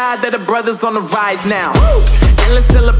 yeah, the brothers on the rise now. Endless celebrations